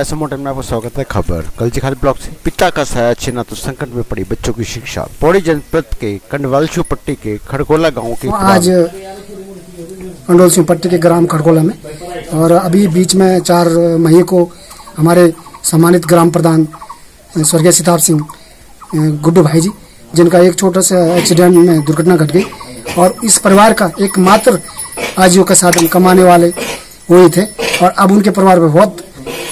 वैसे मॉडल में आपका स्वागत है खबर। कल जिखाल ब्लॉक से पिता का साया छीना तो संकट में पड़ी बच्चों की शिक्षा। पौड़ी जनपद के कंडवालशु पट्टी के खड़कोला गाँव के आज मंडोल सिंह पट्टी के ग्राम खड़कोला में। और अभी बीच में चार मई को हमारे सम्मानित ग्राम प्रधान स्वर्गीय सिताब सिंह गुड्डू भाई जी, जिनका एक छोटा सा एक्सीडेंट में दुर्घटना घट गई और इस परिवार का एकमात्र आजीविका साधन कमाने वाले वही थे। और अब उनके परिवार में बहुत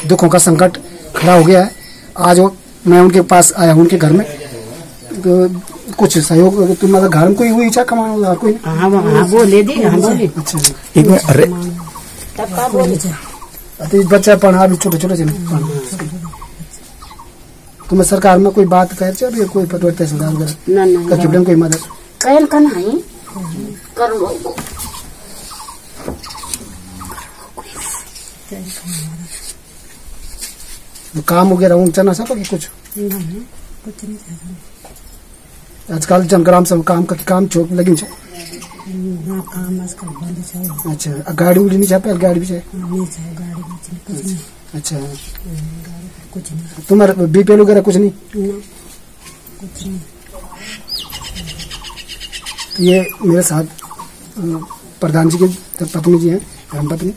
दुखों का संकट खड़ा हो गया है। आज मैं उनके पास आया हूँ उनके घर में। तो कुछ सहयोग तुम मतलब घर में कोई हुई इच्छा कमाने और कोई? हाँ हाँ बोले दी हाँ अच्छा एक मिनट अरे तब का बोले? तो बच्चा पढ़ा भी छोटे छोटे तुम्हें सरकार में कोई बात कर चल रही कोई पटोर तहसीलदार वगैरह ना ना कोई मदद। कैल का नहीं। कर लो। काम वगैरह उनसे ना सको कुछ? आजकल जनग्राम सब काम का काम चौक लगी छे काम आजकल बंद है। अच्छा गाड़ी उड़ी नहीं छापे, गाड़ी भी छे नहीं है गाड़ी कुछ नहीं अच्छा। कुछ नहीं तुम्हारे बीपीएल वगैरह कुछ नहीं? कुछ नहीं ये मेरे साथ प्रधान जी के पत्नी जी हैं धर्मपत्नी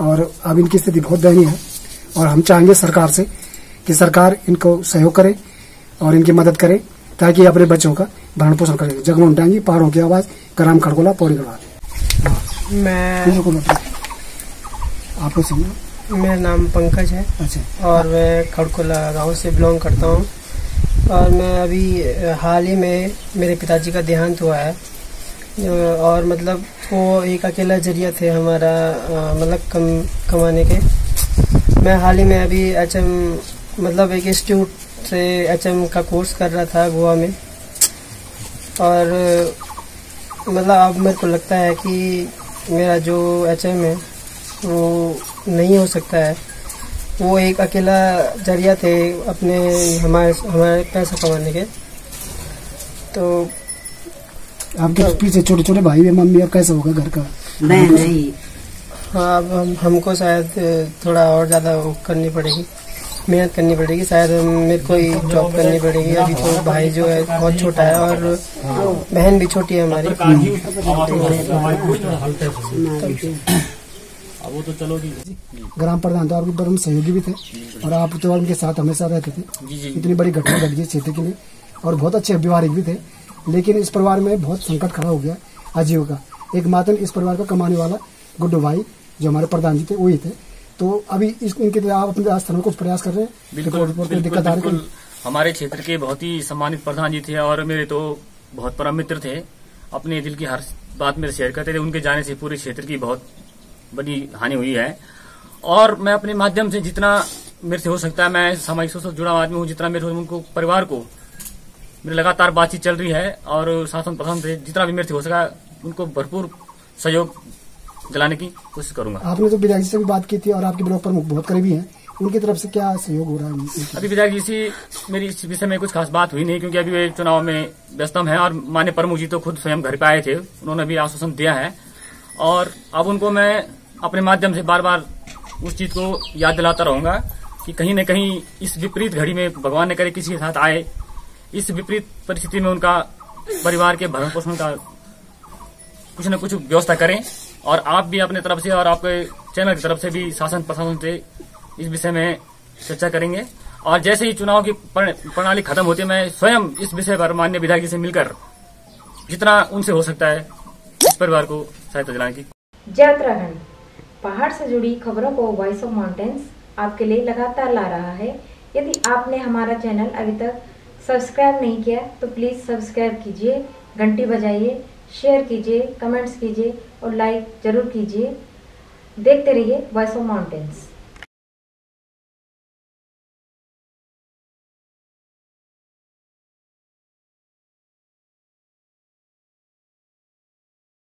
और अब इनकी स्थिति बहुत दयनीय है। और हम चाहेंगे सरकार से कि सरकार इनको सहयोग करे और इनकी मदद करे ताकि अपने बच्चों का भरण पोषण करे। जगमोहन टांगी पहाड़ों की आवाज़ ग्राम खड़कोला पौड़ी गढ़वा मैं। आपको सुनिए। मेरा नाम पंकज है अच्छा। और मैं खड़कोला गाँव से बिलोंग करता हूँ। और मैं अभी हाल ही में मेरे पिताजी का देहांत हुआ है। और मतलब वो एक अकेला ज़रिया थे हमारा मतलब कम कमाने के। मैं हाल ही में अभी एचएम मतलब एक इंस्टीट्यूट से एचएम का कोर्स कर रहा था गोवा में। और मतलब अब मेरे को लगता है कि मेरा जो एचएम है वो नहीं हो सकता है। वो एक अकेला ज़रिया थे अपने हमारे हमारे पैसा कमाने के। तो आपके पीछे छोटे छोटे भाई है मम्मी अब कैसा होगा घर का? नहीं नहीं। हाँ अब हम, हमको शायद थोड़ा और ज़्यादा करनी पड़ेगी। मेहनत करनी पड़ेगी, शायद मेरे को ही जॉब करनी पड़ेगी। अभी तो भाई जो है, बहुत छोटा है और बहन भी छोटी है हमारी। ग्राम प्रधान तो आपके परम सहयोगी भी थे और आप तो उनके साथ हमेशा रहते थे। इतनी बड़ी घटना घट गई क्षेत्र के लिए और बहुत अच्छे व्यवहारिक भी थे। लेकिन इस परिवार में बहुत संकट खड़ा हो गया आजीविका। एक मात्र इस परिवार का कमाने वाला गुड्डू भाई जो हमारे प्रधान जी थे वही थे। तो अभी इस इनके आप अपने स्थान में कुछ प्रयास कर रहे हैं? बिल्कुल दिक्कत आ रही? हमारे क्षेत्र के बहुत ही सम्मानित प्रधान जी थे और मेरे तो बहुत परम मित्र थे। अपने दिल की हर बात मेरे शेयर करते थे। उनके जाने से पूरे क्षेत्र की बहुत बड़ी हानि हुई है। और मैं अपने माध्यम से जितना मेरे से हो सकता है मैं सामाजिक सोच से जुड़ा आदमी हूँ जितना मेरे से उनको परिवार को मेरे लगातार बातचीत चल रही है और शासन प्रशासन से जितना भी मेरे से हो सका उनको भरपूर सहयोग दिलाने की कोशिश करूँगा। आपने तो विधायक जी से भी बात की थी और आपके ब्लॉक प्रमुख बहुत करीबी हैं। उनकी तरफ़ से क्या सहयोग हो रहा है? अभी विधायक जी से मेरी इस विषय में कुछ खास बात हुई नहीं क्योंकि अभी वे चुनाव में व्यस्तम है और मान्य प्रमुख जी तो खुद स्वयं घर पे आए थे। उन्होंने भी आश्वासन दिया है। और अब उनको मैं अपने माध्यम से बार बार उस चीज़ को याद दिलाता रहूँगा कि कहीं न कहीं इस विपरीत घड़ी में भगवान ने करे किसी के साथ आए। इस विपरीत परिस्थिति में उनका परिवार के भरण पोषण का कुछ न कुछ व्यवस्था करें। और आप भी अपने तरफ़ से और आपके चैनल की तरफ़ से भी शासन प्रशासन से इस विषय में चर्चा करेंगे। और जैसे ही चुनाव की प्रणाली खत्म होती है, मैं स्वयं इस विषय पर मान्य विधायक से मिलकर जितना उनसे हो सकता है, इस परिवार को सहायता दिलाने की जय उत्तराखंड। पहाड़ से जुड़ी खबरों को वॉइस ऑफ़ माउंटेन्स आपके लिए लगातार ला रहा है। यदि आपने हमारा चैनल अभी तक सब्सक्राइब नहीं किया तो प्लीज़ सब्सक्राइब कीजिए, घंटी बजाइए शेयर कीजिए कमेंट्स कीजिए और लाइक ज़रूर कीजिए। देखते रहिए वॉइस ऑफ़ माउंटेन्स